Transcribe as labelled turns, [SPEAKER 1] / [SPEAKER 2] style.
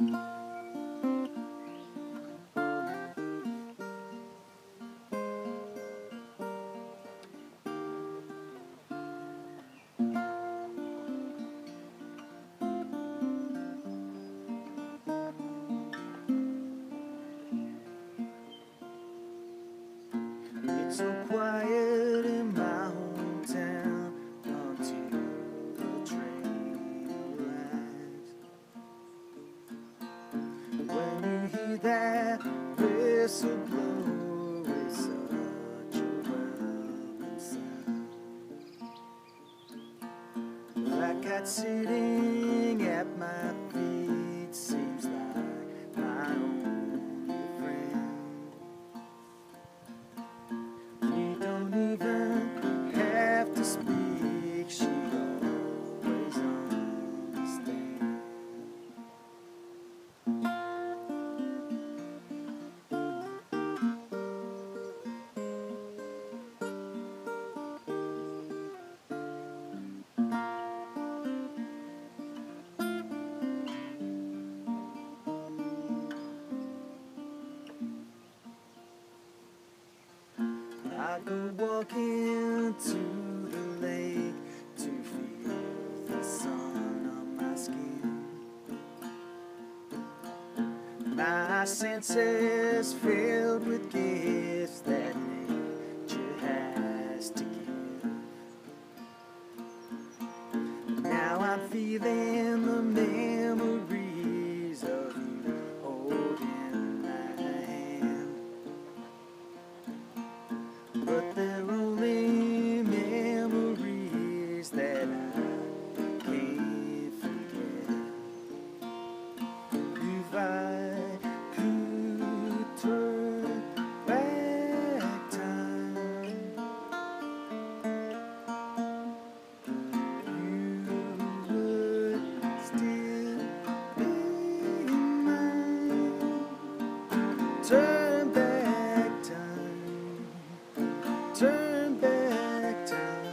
[SPEAKER 1] Música whistle blow, it's such a welcome sound. Like God sitting at my feet go walking to the lake to feel the sun on my skin. My senses filled with gifts that nature has to give. Now I'm feeling the memories Turn back time. Turn back time